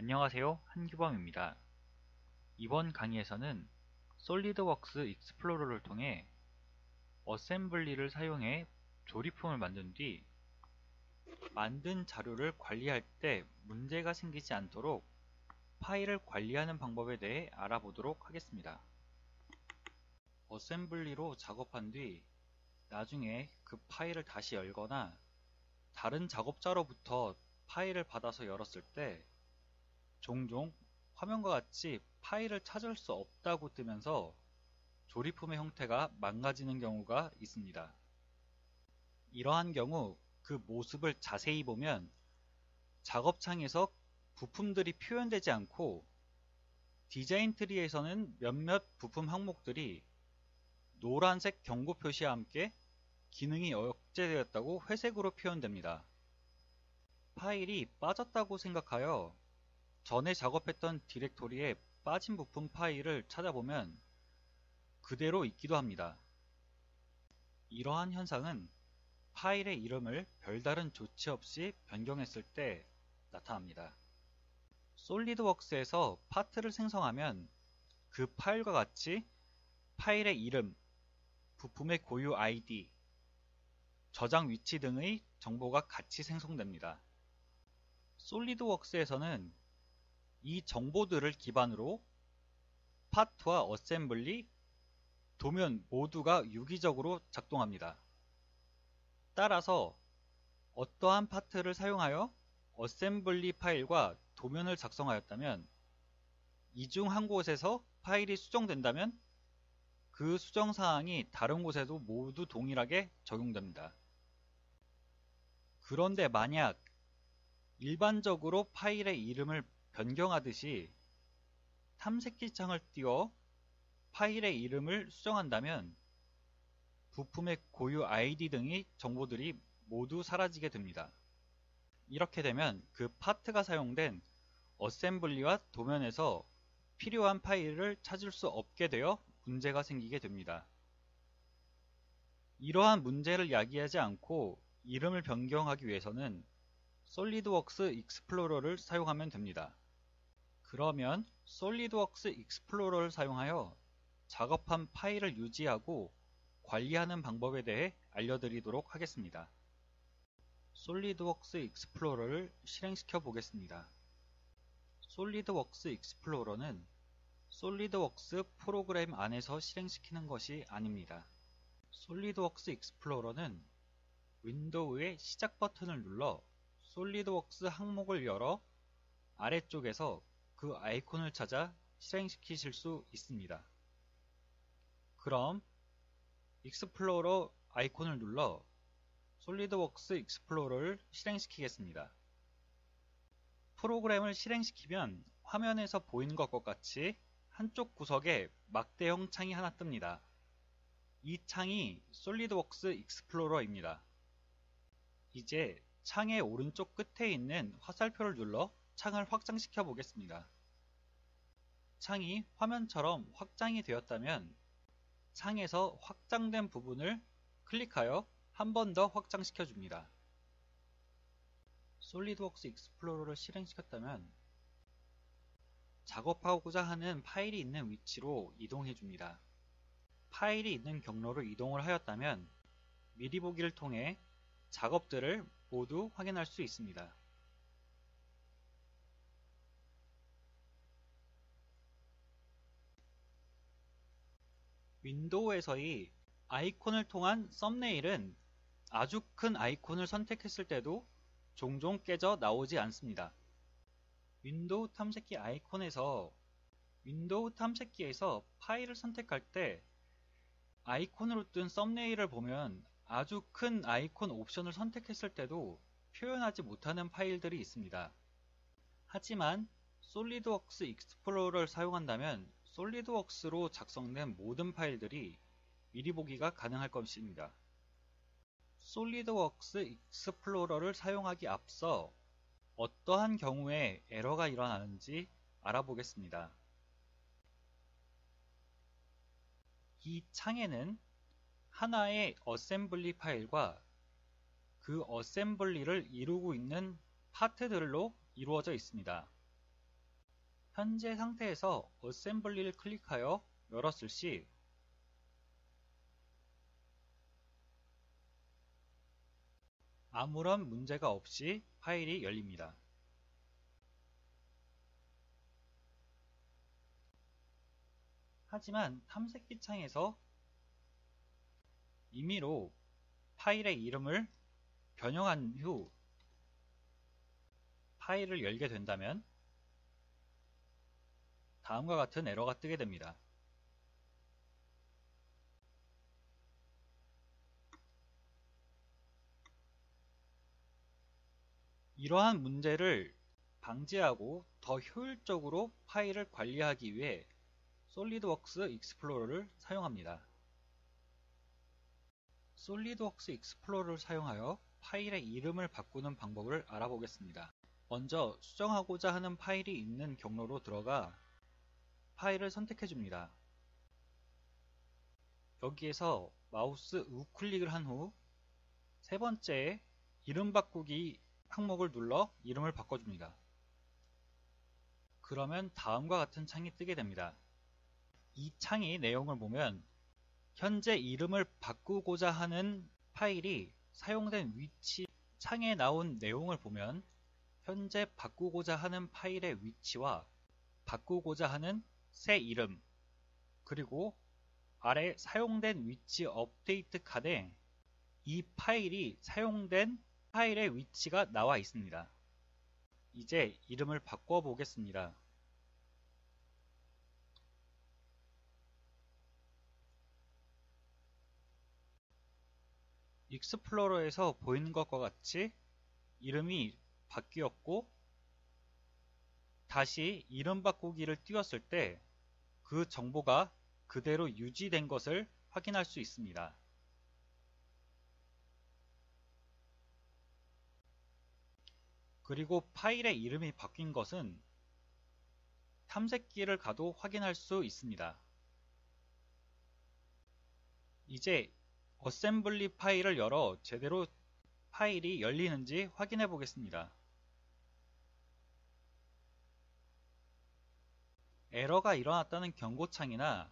안녕하세요 한규범입니다. 이번 강의에서는 솔리드웍스 익스플로러를 통해 assembly를 사용해 조립품을 만든 뒤 만든 자료를 관리할 때 문제가 생기지 않도록 파일을 관리하는 방법에 대해 알아보도록 하겠습니다. assembly로 작업한 뒤 나중에 그 파일을 다시 열거나 다른 작업자로부터 파일을 받아서 열었을 때 종종 화면과 같이 파일을 찾을 수 없다고 뜨면서 조립품의 형태가 망가지는 경우가 있습니다. 이러한 경우 그 모습을 자세히 보면 작업창에서 부품들이 표현되지 않고 디자인 트리에서는 몇몇 부품 항목들이 노란색 경고 표시와 함께 기능이 억제되었다고 회색으로 표현됩니다. 파일이 빠졌다고 생각하여 전에 작업했던 디렉토리에 빠진 부품 파일을 찾아보면 그대로 있기도 합니다. 이러한 현상은 파일의 이름을 별다른 조치 없이 변경했을 때 나타납니다. 솔리드웍스에서 파트를 생성하면 그 파일과 같이 파일의 이름, 부품의 고유 ID, 저장 위치 등의 정보가 같이 생성됩니다. SolidWorks에서는 이 정보들을 기반으로 파트와 어셈블리, 도면 모두가 유기적으로 작동합니다. 따라서 어떠한 파트를 사용하여 어셈블리 파일과 도면을 작성하였다면 이 중 한 곳에서 파일이 수정된다면 그 수정 사항이 다른 곳에도 모두 동일하게 적용됩니다. 그런데 만약 일반적으로 파일의 이름을 변경하듯이 탐색기 창을 띄워 파일의 이름을 수정한다면 부품의 고유 ID 등의 정보들이 모두 사라지게 됩니다. 이렇게 되면 그 파트가 사용된 어셈블리와 도면에서 필요한 파일을 찾을 수 없게 되어 문제가 생기게 됩니다. 이러한 문제를 야기하지 않고 이름을 변경하기 위해서는 SolidWorks Explorer를 사용하면 됩니다. 그러면 SolidWorks Explorer를 사용하여 작업한 파일을 유지하고 관리하는 방법에 대해 알려드리도록 하겠습니다. SolidWorks Explorer를 실행시켜 보겠습니다. SolidWorks Explorer는 SolidWorks 프로그램 안에서 실행시키는 것이 아닙니다. SolidWorks Explorer는 윈도우의 시작 버튼을 눌러 SolidWorks 항목을 열어 아래쪽에서 그 아이콘을 찾아 실행시키실 수 있습니다. 그럼 Explorer 아이콘을 눌러 SolidWorks Explorer를 실행시키겠습니다. 프로그램을 실행시키면 화면에서 보이는 것과 같이 한쪽 구석에 막대형 창이 하나 뜹니다. 이 창이 SolidWorks Explorer입니다. 이제 창의 오른쪽 끝에 있는 화살표를 눌러 창을 확장시켜 보겠습니다. 창이 화면처럼 확장이 되었다면 창에서 확장된 부분을 클릭하여 한 번 더 확장시켜 줍니다. SolidWorks Explorer를 실행시켰다면 작업하고자 하는 파일이 있는 위치로 이동해 줍니다. 파일이 있는 경로로 이동을 하였다면 미리 보기를 통해 작업들을 모두 확인할 수 있습니다. 윈도우에서의 아이콘을 통한 썸네일은 아주 큰 아이콘을 선택했을 때도 종종 깨져 나오지 않습니다. 윈도우 탐색기 아이콘에서 윈도우 탐색기에서 파일을 선택할 때 아이콘으로 뜬 썸네일을 보면 아주 큰 아이콘 옵션을 선택했을 때도 표현하지 못하는 파일들이 있습니다. 하지만 SolidWorks Explorer를 사용한다면 SolidWorks로 작성된 모든 파일들이 미리 보기가 가능할 것입니다. SolidWorks Explorer를 사용하기 앞서 어떠한 경우에 에러가 일어나는지 알아보겠습니다. 이 창에는 하나의 어셈블리 파일과 그 어셈블리를 이루고 있는 파트들로 이루어져 있습니다. 현재 상태에서 어셈블리를 클릭하여 열었을 시 아무런 문제가 없이 파일이 열립니다. 하지만 탐색기 창에서 임의로 파일의 이름을 변형한 후 파일을 열게 된다면 다음과 같은 에러가 뜨게 됩니다. 이러한 문제를 방지하고 더 효율적으로 파일을 관리하기 위해 SolidWorks Explorer를 사용합니다. SolidWorks Explorer를 사용하여 파일의 이름을 바꾸는 방법을 알아보겠습니다. 먼저 수정하고자 하는 파일이 있는 경로로 들어가 파일을 선택해 줍니다. 여기에서 마우스 우클릭을 한 후 세 번째 이름 바꾸기 항목을 눌러 이름을 바꿔줍니다. 그러면 다음과 같은 창이 뜨게 됩니다. 이 창의 내용을 보면 현재 이름을 바꾸고자 하는 파일이 사용된 위치 창에 나온 내용을 보면 현재 바꾸고자 하는 파일의 위치와 바꾸고자 하는 새 이름 그리고 아래 사용된 위치 업데이트 칸에 이 파일이 사용된 파일의 위치가 나와 있습니다. 이제 이름을 바꿔 보겠습니다. Explorer에서 보이는 것과 같이 이름이 바뀌었고 다시 이름 바꾸기를 띄웠을 때 그 정보가 그대로 유지된 것을 확인할 수 있습니다. 그리고 파일의 이름이 바뀐 것은 탐색기를 가도 확인할 수 있습니다. 이제 어셈블리 파일을 열어 제대로 파일이 열리는지 확인해 보겠습니다. 에러가 일어났다는 경고창이나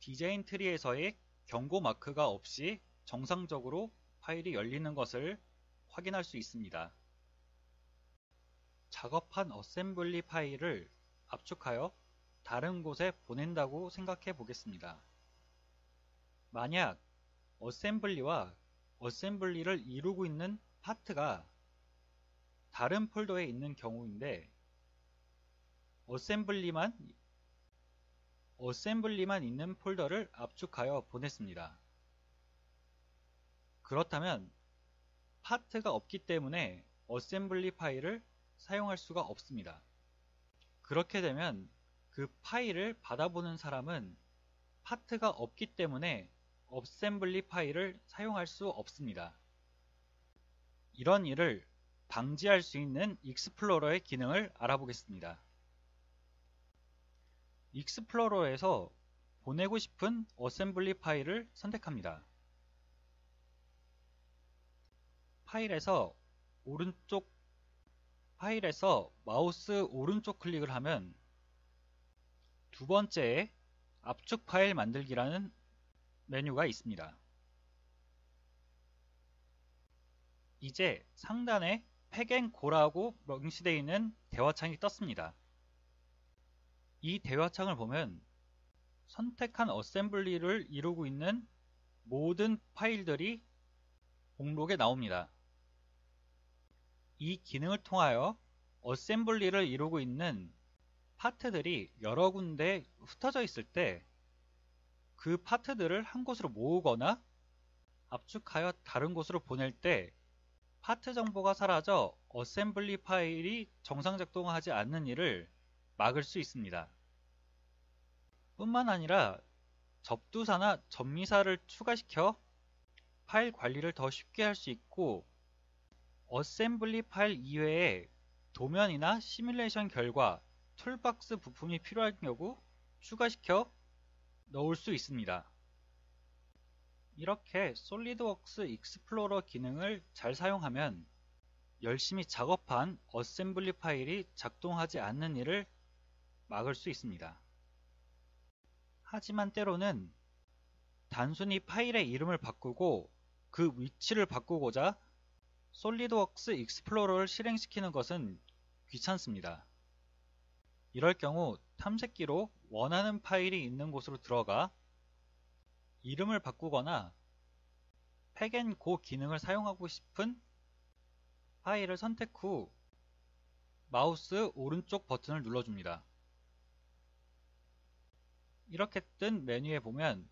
디자인 트리에서의 경고 마크가 없이 정상적으로 파일이 열리는 것을 확인할 수 있습니다. 작업한 어셈블리 파일을 압축하여 다른 곳에 보낸다고 생각해 보겠습니다. 만약 어셈블리와 어셈블리를 이루고 있는 파트가 다른 폴더에 있는 경우인데 어셈블리만 어셈블리만 있는 폴더를 압축하여 보냈습니다. 그렇다면 파트가 없기 때문에 어셈블리 파일을 사용할 수가 없습니다. 그렇게 되면 그 파일을 받아보는 사람은 파트가 없기 때문에 어셈블리 파일을 사용할 수 없습니다. 이런 일을 방지할 수 있는 Explorer의 기능을 알아보겠습니다. Explorer에서 보내고 싶은 어셈블리 파일을 선택합니다. 파일에서 오른쪽 파일에서 마우스 오른쪽 클릭을 하면 두 번째에 압축 파일 만들기라는 메뉴가 있습니다. 이제 상단에 팩앤고라고 명시되어 있는 대화창이 떴습니다. 이 대화창을 보면 선택한 어셈블리를 이루고 있는 모든 파일들이 목록에 나옵니다. 이 기능을 통하여 assembly를 이루고 있는 파트들이 여러 군데 흩어져 있을 때 그 파트들을 한 곳으로 모으거나 압축하여 다른 곳으로 보낼 때 파트 정보가 사라져 assembly 파일이 정상 작동하지 않는 일을 막을 수 있습니다. 뿐만 아니라 접두사나 접미사를 추가시켜 파일 관리를 더 쉽게 할 수 있고 assembly 파일 이외에 도면이나 시뮬레이션 결과, toolbox 부품이 필요할 경우 추가시켜 넣을 수 있습니다. 이렇게 SolidWorks Explorer 기능을 잘 사용하면 열심히 작업한 assembly 파일이 작동하지 않는 일을 막을 수 있습니다. 하지만 때로는 단순히 파일의 이름을 바꾸고 그 위치를 바꾸고자 SolidWorks Explorer를 실행시키는 것은 귀찮습니다. 이럴 경우 탐색기로 원하는 파일이 있는 곳으로 들어가 이름을 바꾸거나 Pack and Go 기능을 사용하고 싶은 파일을 선택 후 마우스 오른쪽 버튼을 눌러줍니다. 이렇게 뜬 메뉴에 보면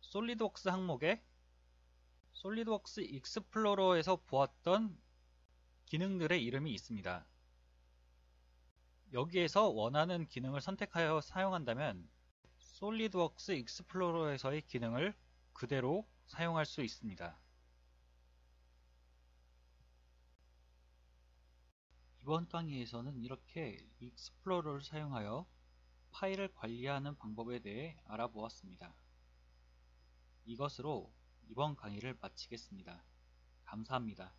SolidWorks 항목에 SolidWorks Explorer에서 보았던 기능들의 이름이 있습니다. 여기에서 원하는 기능을 선택하여 사용한다면 SolidWorks Explorer에서의 기능을 그대로 사용할 수 있습니다. 이번 강의에서는 이렇게 Explorer를 사용하여 파일을 관리하는 방법에 대해 알아보았습니다. 이것으로 이번 강의를 마치겠습니다. 감사합니다.